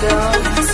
to